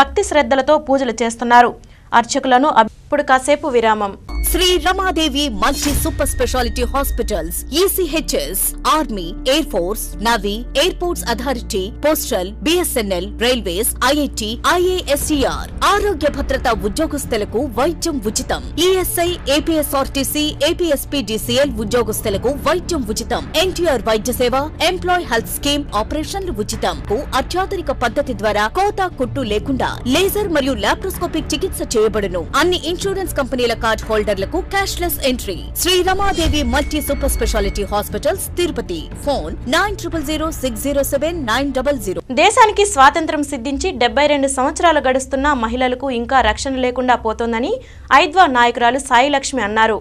భక్తి శ్రద్ధలతో పూజలు చేస్తున్నారు. అర్చకులను ఇప్పుడు కాసేపు విరామం. Shri Ramadevi multi super speciality hospitals ECHS army air force navy airports authority postal BSNL railways IIT IASER ఆరోగ్య భద్రత ఉద్యోగస్తులకు వైద్యం ఉచితం. ఈఎస్ఐ ఏపీఎస్ఆర్టీసీ ఏపీఎస్పీడీసీఎల్ ఉద్యోగస్తులకు వైద్యం ఉచితం. ఎన్టీఆర్ వైద్య సేవ ఎంప్లాయ్ హెల్త్ స్కీమ్ ఆపరేషన్లు ఉచితం. కు అత్యాధునిక పద్ధతి ద్వారా కోత కుట్టు లేకుండా లేజర్ మరియు లాప్రోస్కోపిక్ చికిత్స చేయబడును. అన్ని ఇన్సూరెన్స్ కంపెనీల card హోల్డర్లకు cashless entry. Shri Ramadevi multi super speciality hospitals Tirupati. Phone nine triple zero six zero seven nine double zero. దేశానికి స్వాతంత్ర్యం సిద్ధించి డెబ్బై రెండు సంవత్సరాలు గడుస్తున్న మహిళలకు ఇంకా రక్షణ లేకుండా పోతోందని ఐద్వా నాయకురాలు సాయి లక్ష్మి అన్నారు.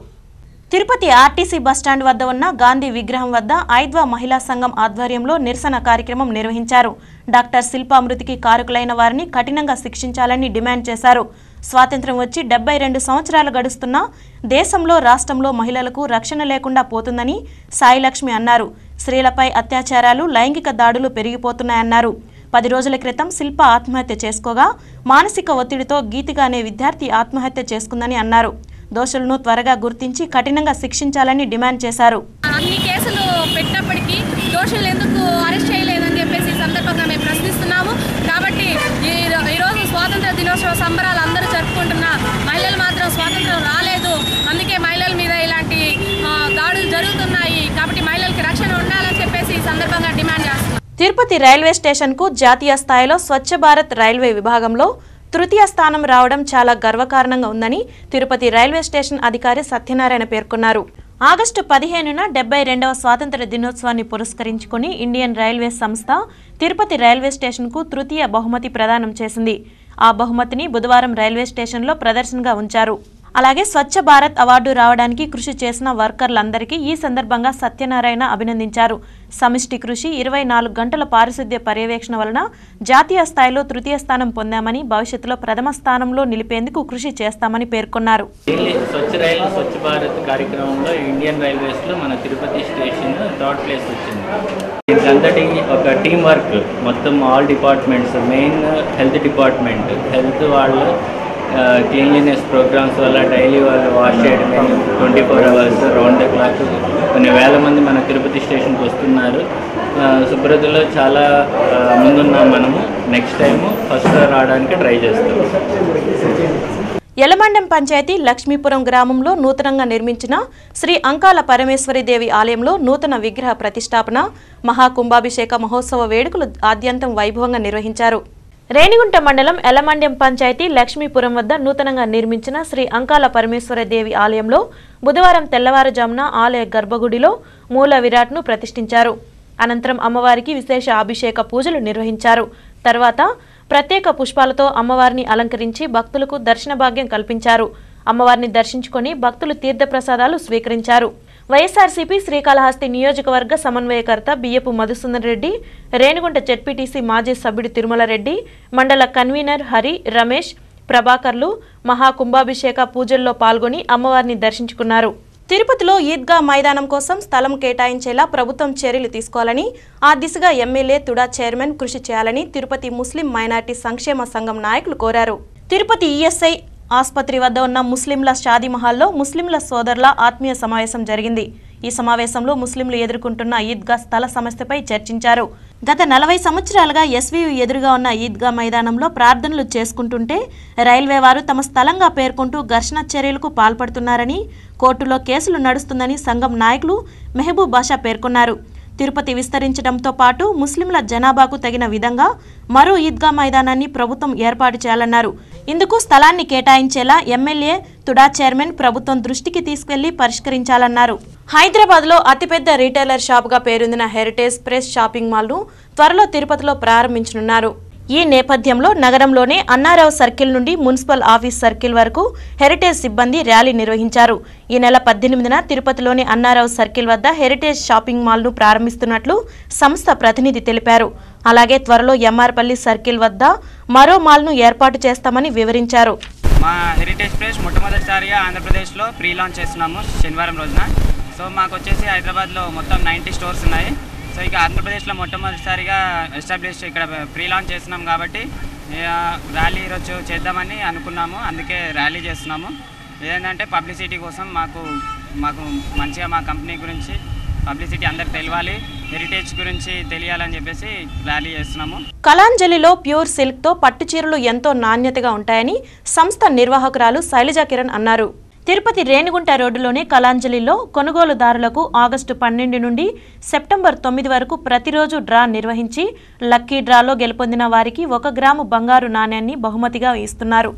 తిరుపతి ఆర్టీసీ బస్టాండ్ వద్ద ఉన్న గాంధీ విగ్రహం వద్ద ఐద్వా మహిళా సంఘం ఆధ్వర్యంలో నిరసన కార్యక్రమం నిర్వహించారు. డాక్టర్ శిల్పా మృతికి కారకులైన వారిని కఠినంగా శిక్షించాలని డిమాండ్ చేశారు. స్వాతంత్ర్యం వచ్చి డెబ్బై రెండు సంవత్సరాలు గడుస్తున్నా దేశంలో రాష్ట్రంలో మహిళలకు రక్షణ లేకుండా పోతుందని సాయిలక్ష్మి అన్నారు. స్త్రీలపై అత్యాచారాలు లైంగిక దాడులు పెరిగిపోతున్నాయన్నారు. పది రోజుల క్రితం శిల్ప ఆత్మహత్య చేసుకోగా మానసిక ఒత్తిడితో గీతిగానే అనే విద్యార్థి ఆత్మహత్య చేసుకుందని అన్నారు. దోషులను త్వరగా గుర్తించి కఠినంగా శిక్షించాలని డిమాండ్ చేశారు. అన్ని కేసులు పెట్టినప్పటికీ దోషులు ఎందుకు అరెస్ట్ చేయలేదని చెప్పేసి సందర్భంగా మేము ప్రశ్నిస్తున్నాము కాబట్టి ఈ ఈరోజు స్వాతంత్ర దినోత్సవ సంబరాలు అందరూ జరుపుకుంటున్న మహిళలు మాత్రం స్వాతంత్రం రాలేదు అందుకే మహిళల మీద ఇలాంటి ఆ, దాడులు జరుగుతున్నాయి కాబట్టి మహిళలకి రక్షణ ఉండాలని చెప్పేసి ఈ సందర్భంగా డిమాండ్ చేస్తున్నాం తిరుపతి రైల్వే స్టేషన్కు జాతీయ స్థాయిలో స్వచ్ఛ భారత్ రైల్వే విభాగంలో తృతీయ స్థానం రావడం చాలా గర్వకారణంగా ఉందని తిరుపతి రైల్వే స్టేషన్ అధికారి సత్యనారాయణ పేర్కొన్నారు. ఆగస్టు పదిహేనున డెబ్బై రెండవ స్వాతంత్ర దినోత్సవాన్ని పురస్కరించుకుని ఇండియన్ రైల్వే సంస్థ తిరుపతి రైల్వే స్టేషన్కు తృతీయ బహుమతి ప్రదానం చేసింది. ఆ బహుమతిని బుధవారం రైల్వే స్టేషన్లో ప్రదర్శనగా ఉంచారు. అలాగే స్వచ్ఛ భారత్ అవార్డు రావడానికి కృషి చేసిన వర్కర్లందరికీ ఈ సందర్భంగా సత్యనారాయణ అభినందించారు. సమిష్టి కృషి ఇరవై నాలుగు గంటల పారిశుద్ధ్య పర్యవేక్షణ వలన జాతీయ స్థాయిలో తృతీయ స్థానం పొందామని భవిష్యత్తులో ప్రథమ స్థానంలో నిలిపేందుకు కృషి చేస్తామని పేర్కొన్నారు. స్వచ్ఛ రైలు స్వచ్ఛ భారత్ కార్యక్రమంలో ఇండియన్ రైల్వేస్లో మన తిరుపతి స్టేషన్ థర్డ్ ప్లేస్ వచ్చింది. ఇదంతటి ఒక టీం వర్క్. మొత్తం all departments main health department health వాళ్ళు క్లీన్లీనెస్ ప్రోగ్రామ్స్ వల్ల డైలీ వాళ్ళు వాష్ చేయడం twenty four hours round the clock కొన్ని వేల మంది మన తిరుపతి స్టేషన్కి వస్తున్నారు. శుభ్రతలో చాలా ముందున్నాం మనము. నెక్స్ట్ టైం ఫస్ట్ రావడానికి ట్రై చేస్తాం. యలమండం పంచాయతీ లక్ష్మీపురం గ్రామంలో నూతనంగా నిర్మించిన శ్రీ అంకాల పరమేశ్వరి దేవి ఆలయంలో నూతన విగ్రహ ప్రతిష్టాపన మహాకుంభాభిషేక మహోత్సవ వేడుకలు ఆద్యంతం వైభవంగా నిర్వహించారు. రేణిగుంట మండలం ఎలమండ్యం పంచాయతీ లక్ష్మీపురం వద్ద నూతనంగా నిర్మించిన శ్రీ అంకాల పరమేశ్వర దేవి ఆలయంలో బుధవారం తెల్లవారుజామున ఆలయ గర్భగుడిలో మూల విరాట్ను ప్రతిష్ఠించారు. అనంతరం అమ్మవారికి విశేష అభిషేక పూజలు నిర్వహించారు. తర్వాత ప్రత్యేక పుష్పాలతో అమ్మవారిని అలంకరించి భక్తులకు దర్శన భాగ్యం కల్పించారు. అమ్మవారిని దర్శించుకొని భక్తులు తీర్థప్రసాదాలు స్వీకరించారు. వైఎస్ఆర్సీపీ శ్రీకాళహస్తి నియోజకవర్గ సమన్వయకర్త బియ్యపు మధుసూదన్ రెడ్డి రేణిగుంట జెడ్పీటీసీ మాజీ సభ్యుడు తిరుమల రెడ్డి మండల కన్వీనర్ హరి రమేష్ ప్రభాకర్లు మహాకుంభాభిషేక పూజల్లో పాల్గొని అమ్మవారిని దర్శించుకున్నారు. తిరుపతిలో ఈద్గా మైదానం కోసం స్థలం కేటాయించేలా ప్రభుత్వం చర్యలు తీసుకోవాలని ఆ దిశగా ఎమ్మెల్యే తుడా చైర్మన్ కృషి చేయాలని తిరుపతి ముస్లిం మైనార్టీ సంక్షేమ సంఘం నాయకులు కోరారు. తిరుపతి ఈఎస్ఐ ఆసుపత్రి వద్ద ఉన్న ముస్లింల షాదీ మహల్లో ముస్లింల సోదరుల ఆత్మీయ సమావేశం జరిగింది. ఈ సమావేశంలో ముస్లింలు ఎదుర్కొంటున్న ఈద్గా స్థల సమస్యపై చర్చించారు. గత నలభై సంవత్సరాలుగా ఎస్వీయు ఎదురుగా ఉన్న ఈద్గా మైదానంలో ప్రార్థనలు చేసుకుంటుంటే రైల్వే వారు తమ స్థలంగా పేర్కొంటూ ఘర్షణ చర్యలకు పాల్పడుతున్నారని కోర్టులో కేసులు నడుస్తుందని సంఘం నాయకులు మెహబూబ్ బాషా పేర్కొన్నారు. తిరుపతి విస్తరించడంతో పాటు ముస్లింల జనాభాకు తగిన విధంగా మరో ఈద్గా మైదానాన్ని ప్రభుత్వం ఏర్పాటు చేయాలన్నారు. ఇందుకు స్థలాన్ని కేటాయించేలా ఎమ్మెల్యే తుడా చైర్మన్ ప్రభుత్వం దృష్టికి తీసుకెళ్ళి పరిష్కరించాలన్నారు. హైదరాబాద్లో అతిపెద్ద రీటైలర్ షాప్గా పేరొందిన హెరిటేజ్ ప్రెస్ షాపింగ్ మాల్ను త్వరలో తిరుపతిలో ప్రారంభించనున్నారు. ఈ నేపథ్యంలో నగరంలోనే అన్నారావు సర్కిల్ నుండి మున్సిపల్ ఆఫీస్ సర్కిల్ వరకు హెరిటేజ్ సిబ్బంది ర్యాలీ నిర్వహించారు. ఈ నెల పద్దెనిమిదిన తిరుపతిలోని అన్నారావు సర్కిల్ వద్ద హెరిటేజ్ షాపింగ్ మాల్ను ప్రారంభిస్తున్నట్లు సంస్థ ప్రతినిధి తెలిపారు. అలాగే త్వరలో ఎంఆర్పల్లి సర్కిల్ వద్ద మరో మాల్ను ఏర్పాటు చేస్తామని వివరించారు. మా హెరిటేజ్ ప్లేస్ మొట్టమొదటిసారిగా ఆంధ్రప్రదేశ్లో ప్రీ లాంచ్ చేస్తున్నాము శనివారం రోజున. సో మాకు వచ్చేసి హైదరాబాద్లో మొత్తం నైంటీ స్టోర్స్ ఉన్నాయి. సో ఇక ఆంధ్రప్రదేశ్లో మొట్టమొదటిసారిగా ఎస్టాబ్లిష్ ఇక్కడ ప్రీ లాంచ్ చేస్తున్నాం కాబట్టి ర్యాలీ ఈరోజు చేద్దామని అనుకున్నాము. అందుకే ర్యాలీ చేస్తున్నాము. ఏంటంటే పబ్లిసిటీ కోసం మాకు మాకు మంచిగా మా కంపెనీ గురించి పబ్లిసిటీ అందరికి తెలియాలి హెరిటేజ్ గురించి తెలియాలని చెప్పేసి ర్యాలీ చేస్తున్నాము. కలాంజలిలో ప్యూర్ సిల్క్తో పట్టు చీరలు ఎంతో నాణ్యతగా ఉంటాయని సంస్థ నిర్వాహకురాలు శైలజా కిరణ్ అన్నారు. తిరుపతి రేణిగుంట రోడ్డులోని కలాంజలిలో కొనుగోలుదారులకు ఆగస్టు పన్నెండు నుండి సెప్టెంబర్ తొమ్మిది వరకు ప్రతిరోజు డ్రా నిర్వహించి లక్కీ డ్రాలో గెలుపొందిన వారికి ఒక గ్రాము బంగారు నాణ్యాన్ని బహుమతిగా ఇస్తున్నారు.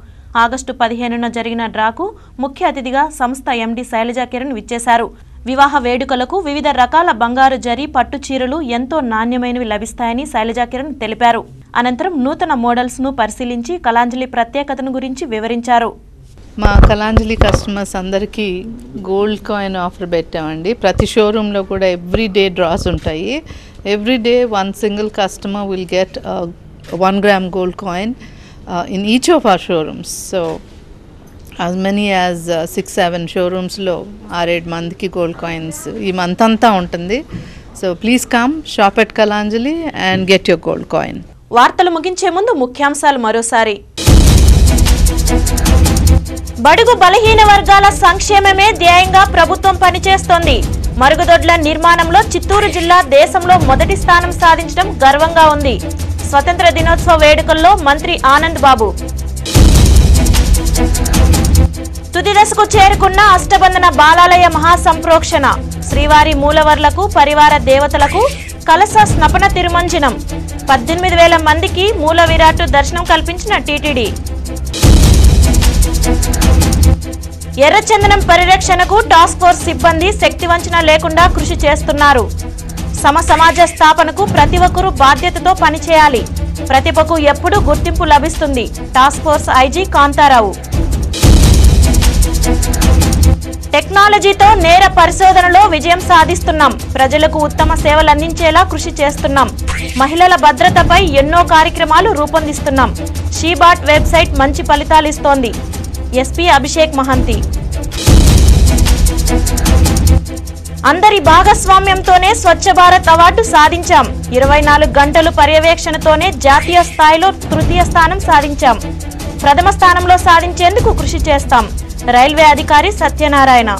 ఆగస్టు పదిహేనున జరిగిన డ్రాకు ముఖ్య అతిథిగా సంస్థ ఎండి శైలజా కిరణ్ విచ్చేశారు. వివాహ వేడుకలకు వివిధ రకాల బంగారు జరి పట్టు చీరలు ఎంతో నాణ్యమైనవి లభిస్తాయని శైలజా కిరణ్ తెలిపారు. అనంతరం నూతన మోడల్స్ను పరిశీలించి కలాంజలి ప్రత్యేకతను గురించి వివరించారు. మా కలాంజలి కస్టమర్స్ అందరికీ గోల్డ్ కాయిన్ ఆఫర్ పెట్టామండి. ప్రతి షోరూంలో కూడా ఎవ్రీ డే డ్రాస్ ఉంటాయి. Every day one single customer will get one gram gold coin in each of our showrooms so as many as six seven షోరూమ్స్లో ఆరేడు మందికి గోల్డ్ కాయిన్స్ ఈ month అంతా ఉంటుంది. So please come shop at Kalanjali and get your gold coin వార్తలు ముగించే ముందు ముఖ్యాంశాలు మరోసారి. బడుగు బలహీన వర్గాల సంక్షేమమే ధ్యేయంగా ప్రభుత్వం పనిచేస్తోంది. మరుగుదొడ్ల నిర్మాణంలో చిత్తూరు జిల్లా దేశంలో మొదటి స్థానం సాధించడం గర్వంగా ఉంది. స్వతంత్ర దినోత్సవ వేడుకల్లో మంత్రి ఆనంద్ బాబు. తుది దశకు చేరుకున్న అష్టబంధన బాలాలయ మహాసంప్రోక్షణ శ్రీవారి మూలవర్లకు పరివార దేవతలకు కలస స్నపన తిరుమంజనం. పద్దెనిమిది వేల మందికి మూల విరాట్ దర్శనం కల్పించిన టీటీడీ. ఎర్రచందనం పరిరక్షణకు టాస్క్ ఫోర్స్ సిబ్బంది శక్తివంచన లేకుండా కృషి చేస్తున్నారు. సమ సమాజ స్థాపనకు ప్రతి ఒక్కరూ బాధ్యతతో పనిచేయాలి. ప్రతిభకు ఎప్పుడూ గుర్తింపు లభిస్తుంది. Task force IG Kantharao. టెక్నాలజీతో నేర పరిశోధనలో విజయం సాధిస్తున్నాం. ప్రజలకు ఉత్తమ సేవలు అందించేలా కృషి చేస్తున్నాం. మహిళల భద్రతపై ఎన్నో కార్యక్రమాలు రూపొందిస్తున్నాం. షీబాట్ వెబ్సైట్ మంచి ఫలితాలు ఇస్తోంది. ఎస్పీ అభిషేక్ మహంతి. అందరి భాగస్వామ్యంతోనే స్వచ్ఛ భారత్ అవార్డు సాధించాం. ఇరవై నాలుగు గంటలు పర్యవేక్షణతోనే జాతీయ స్థాయిలో తృతీయ స్థానం సాధించాం. ప్రథమ స్థానంలో సాధించేందుకు కృషి చేస్తాం. రైల్వే అధికారి సత్యనారాయణ.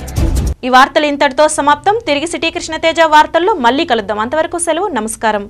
ఈ వార్తలు ఇంతటితో సమాప్తం. తిరిగి సిటీ కృష్ణతేజ వార్తల్లో మళ్ళీ కలుద్దాం. అంతవరకు సెలవు. నమస్కారం.